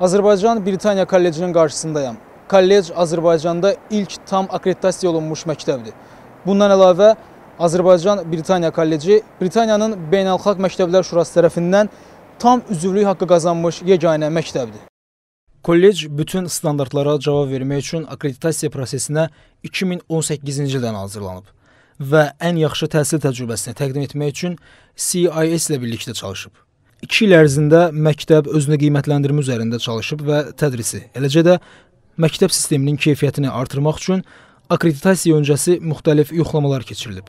Azərbaycan Britaniya Kollecinin qarşısındayam. Kollec Azərbaycanda ilk tam akkreditasiya olunmuş məktəbdir. Bundan əlavə Azərbaycan Britaniya Kolleci Britaniyanın Beynəlxalq Məktəblər Şurası tərəfindən tam üzvlük haqqı qazanmış yeganə məktəbdir. Kollec bütün standartlara cavab vermək üçün akkreditasiya prosesinə 2018-ci ildən hazırlanıb və ən yaxşı təhsil təcrübəsini təqdim etmək üçün CIS ilə birlikdə çalışıb. 2 il ərzində məktəb özünü qiymətləndirmə üzərində çalışıb və tədrisi, eləcə də məktəb sisteminin keyfiyyətini artırmaq üçün akkreditasiya öncəsi müxtəlif yoxlamalar keçirilib.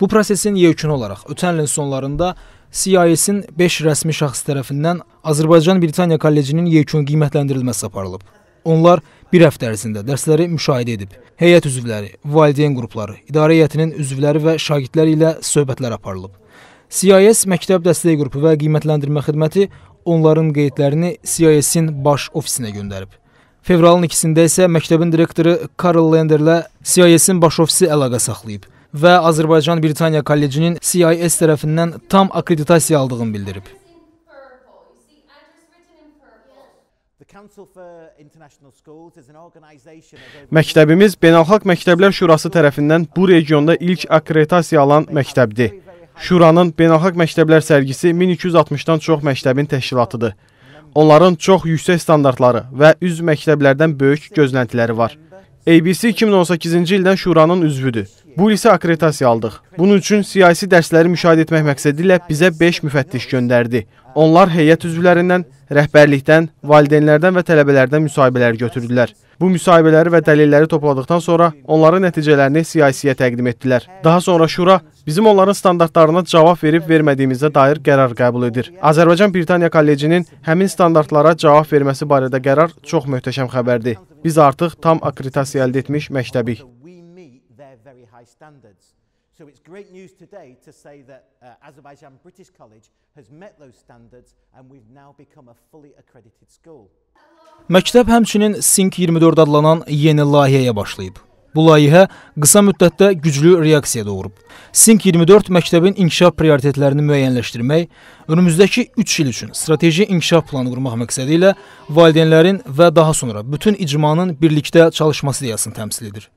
Bu prosesin yekunu olaraq ötən ilin sonlarında CIS-in 5 rəsmi şəxs tərəfindən Azərbaycan Britaniya Kollecinin yekun qiymətləndirilməsi aparılıb. Onlar bir həftə ərzində dərsləri müşahidə edib, heyət üzvləri, valideyn qrupları, idarə heyətinin üzvləri və şagirdlər ilə söhbətlər aparılıb. CIS məktəb dəstək qrupu və qiymətləndirmə xidməti onların qeydlərini CIS-in baş ofisinə göndərib. Fevralın 2-sində isə məktəbin direktoru Karl Lenderlə CIS-in baş ofisi əlaqə saxlayıb və Azərbaycan Britaniya Kollecinin CIS tərəfindən tam akkreditasiya aldığını bildirib. Məktəbimiz Beynəlxalq Məktəblər Şurası tərəfindən bu regionda ilk akkreditasiya alan məktəbdir. Şuranın Beynəlxalq Məktəblər sərgisi 1260-dan çox məktəbin təşkilatıdır. Onların çox yüksək standartları və üzv məktəblərdən böyük gözləntiləri var. ABC 2018-ci ildən Şuranın üzvüdür. Bu il isə akkreditasiya aldıq. Bunun üçün siyasi dərsləri müşahidə etmək məqsədi ilə bizə 5 müfəttiş göndərdi. Onlar heyət üzvlərindən, rəhbərlikdən, valideynlərdən və tələbələrdən müsahibələr götürdülər. Bu müsahibələri və dəlilləri topladıqdan sonra onların nəticələrini siyasiyə təqdim etdilər. Daha sonra şura bizim onların standartlarına cavab verib vermədiyimizə dair qərar qəbul edir. Azərbaycan Britaniya Kollecinin həmin standartlara cavab verməsi barədə qərar çox möhtəşəm xəbərdir. Biz artıq tam akkreditasiya əldə etmiş məktəbik. High standards. So it's great news today to say that uh, Azerbaijan British College has met those standards and we've now become a fully accredited school. Məktəb həmçinin Sync 24 adlanan yeni layihəyə başlayıb. Bu layihə qısa müddətdə güclü reaksiya doğurub. Sync 24 məktəbin inkişaf prioritetlərini müəyyənləşdirmək, önümüzdəki 3 il üçün strateji inkişaf planı qurmaq məqsədi ilə valideynlərin və daha sonra bütün icmanın birlikdə çalışması ideyasını təmsil edir.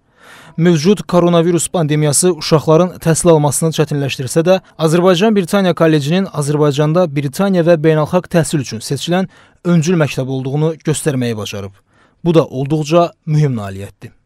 Mövcud koronavirus pandemiyası uşaqların təhsil almasını çətinləşdirsə də, Azərbaycan Britaniya Kollecinin Azərbaycanda Britaniya və beynəlxalq təhsil üçün seçilən öncül məktəb olduğunu göstərməyi bacarıb. Bu da olduqca mühüm nailiyyətdir.